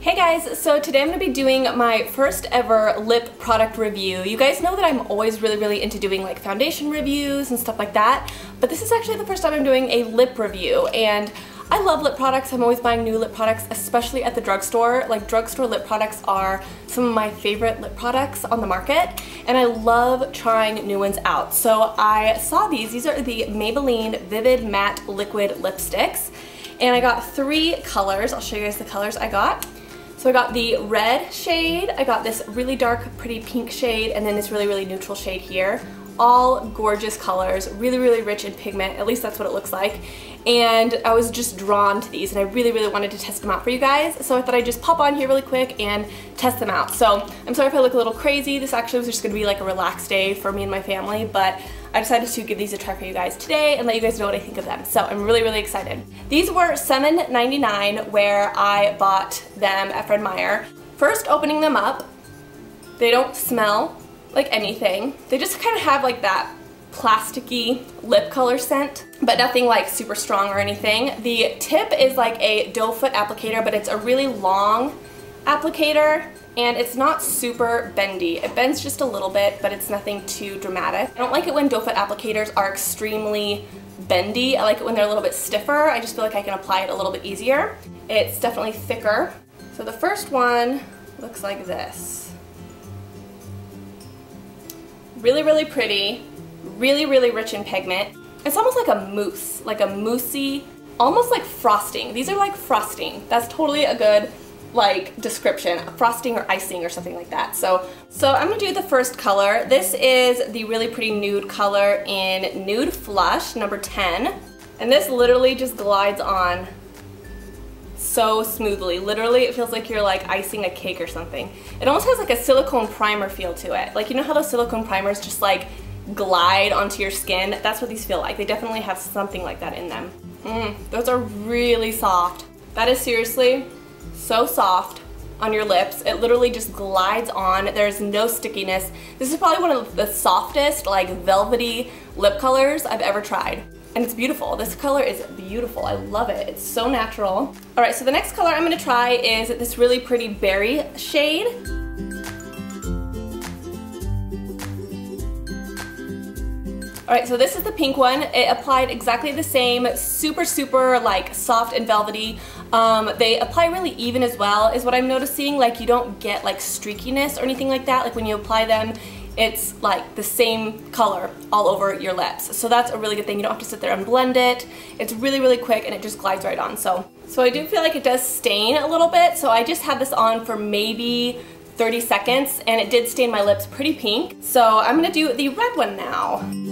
Hey guys, so today I'm going to be doing my first ever lip product review. You guys know that I'm always really, really into doing like foundation reviews and stuff like that, but this is actually the first time I'm doing a lip review and I love lip products. I'm always buying new lip products, especially at the drugstore. Like drugstore lip products are some of my favorite lip products on the market and I love trying new ones out. So I saw these. These are the Maybelline Vivid Matte Liquid Lipsticks and I got three colors. I'll show you guys the colors I got. So I got the red shade, I got this really dark, pretty pink shade, and then this really, really neutral shade here. All gorgeous colors, really, really rich in pigment, at least that's what it looks like. And I was just drawn to these and I really, really wanted to test them out for you guys. So I thought I'd just pop on here really quick and test them out. So I'm sorry if I look a little crazy. This actually was just gonna be like a relaxed day for me and my family, but I decided to give these a try for you guys today and let you guys know what I think of them. So I'm really, really excited. These were $7.99 where I bought them at Fred Meyer. First opening them up, they don't smell like anything. They just kind of have like that plasticky lip color scent, but nothing like super strong or anything. The tip is like a doe foot applicator, but it's a really long applicator and it's not super bendy. It bends just a little bit, but it's nothing too dramatic. I don't like it when doe foot applicators are extremely bendy. I like it when they're a little bit stiffer. I just feel like I can apply it a little bit easier. It's definitely thicker. So the first one looks like this. Really, really pretty. Really, really rich in pigment. It's almost like a mousse, like a moussey, almost like frosting. These are like frosting. That's totally a good like description, frosting or icing or something like that. So, so I'm gonna do the first color. This is the really pretty nude color in Nude Flush, number 10. And this literally just glides on so smoothly. Literally, it feels like you're like icing a cake or something. It almost has like a silicone primer feel to it. Like, you know how those silicone primers just like glide onto your skin? That's what these feel like. They definitely have something like that in them. Mm, those are really soft. That is seriously so soft on your lips. It literally just glides on. There's no stickiness. This is probably one of the softest, like velvety lip colors I've ever tried. And it's beautiful. This color is beautiful. I love it. It's so natural. All right, so the next color I'm gonna try is this really pretty berry shade. All right, so this is the pink one. It applied exactly the same, super, super like soft and velvety. Um, they apply really even as well is what I'm noticing. Like you don't get like streakiness or anything like that. Like when you apply them, it's like the same color all over your lips. So that's a really good thing. You don't have to sit there and blend it. It's really, really quick and it just glides right on. So, so I do feel like it does stain a little bit. So I just had this on for maybe 30 seconds and it did stain my lips pretty pink. So I'm gonna do the red one now.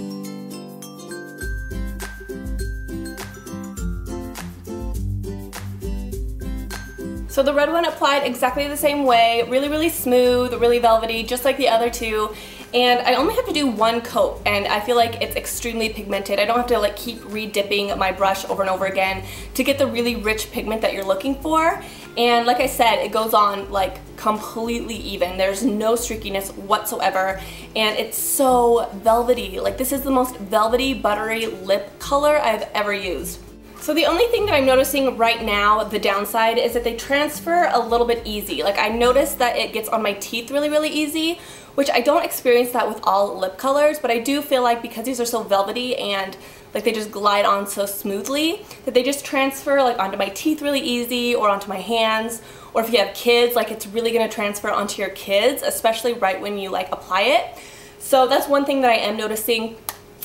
So the red one applied exactly the same way, really, really smooth, really velvety, just like the other two. And I only have to do one coat and I feel like it's extremely pigmented. I don't have to like keep re-dipping my brush over and over again to get the really rich pigment that you're looking for. And like I said, it goes on like completely even. There's no streakiness whatsoever. And it's so velvety. Like this is the most velvety, buttery lip color I've ever used. So the only thing that I'm noticing right now, the downside, is that they transfer a little bit easy. Like I noticed that it gets on my teeth really, really easy, which I don't experience that with all lip colors, but I do feel like because these are so velvety and like they just glide on so smoothly, that they just transfer like onto my teeth really easy or onto my hands, or if you have kids, like it's really gonna transfer onto your kids, especially right when you like apply it. So that's one thing that I am noticing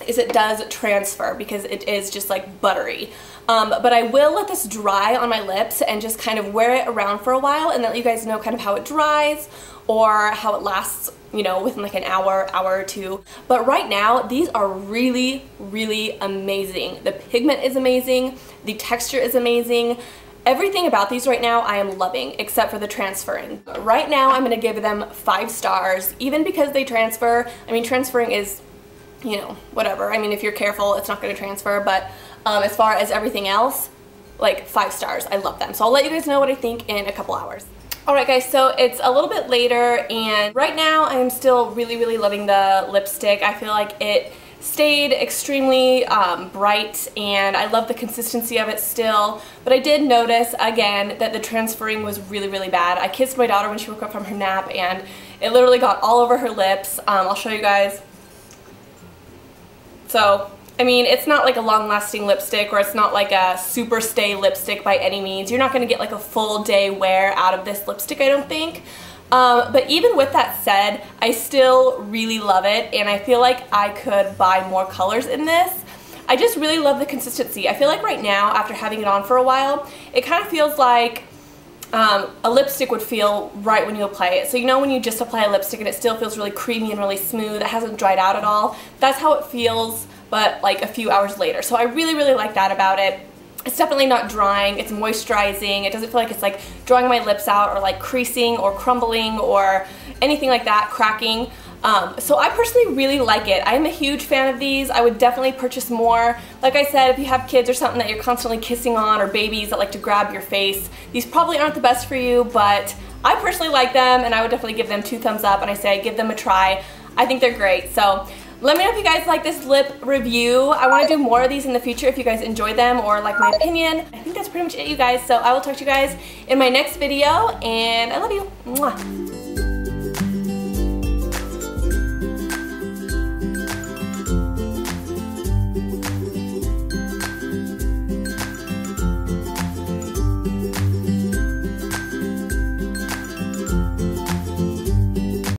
is it does transfer because it is just like buttery. Um, but I will let this dry on my lips and just kind of wear it around for a while and let you guys know kind of how it dries or how it lasts you know, within like an hour, hour or two. But right now, these are really, really amazing. The pigment is amazing, the texture is amazing. Everything about these right now I am loving, except for the transferring. Right now, I'm gonna give them five stars, even because they transfer. I mean, transferring is you know, whatever. I mean, if you're careful, it's not going to transfer, but um, as far as everything else, like five stars. I love them. So I'll let you guys know what I think in a couple hours. Alright guys, so it's a little bit later and right now I'm still really, really loving the lipstick. I feel like it stayed extremely um, bright and I love the consistency of it still but I did notice again that the transferring was really really bad. I kissed my daughter when she woke up from her nap and it literally got all over her lips. Um, I'll show you guys. So I mean, it's not like a long-lasting lipstick or it's not like a super stay lipstick by any means. You're not going to get like a full day wear out of this lipstick, I don't think. Um, but even with that said, I still really love it and I feel like I could buy more colors in this. I just really love the consistency. I feel like right now, after having it on for a while, it kind of feels like um, a lipstick would feel right when you apply it. So you know when you just apply a lipstick and it still feels really creamy and really smooth, it hasn't dried out at all, that's how it feels but like a few hours later. So I really, really like that about it. It's definitely not drying, it's moisturizing, it doesn't feel like it's like drawing my lips out or like creasing or crumbling or anything like that, cracking. Um, so I personally really like it. I'm a huge fan of these. I would definitely purchase more. Like I said, if you have kids or something that you're constantly kissing on or babies that like to grab your face, these probably aren't the best for you, but I personally like them and I would definitely give them two thumbs up and I say give them a try. I think they're great. So let me know if you guys like this lip review. I want to do more of these in the future if you guys enjoy them or like my opinion. I think that's pretty much it, you guys. So I will talk to you guys in my next video, and I love you. Mwah.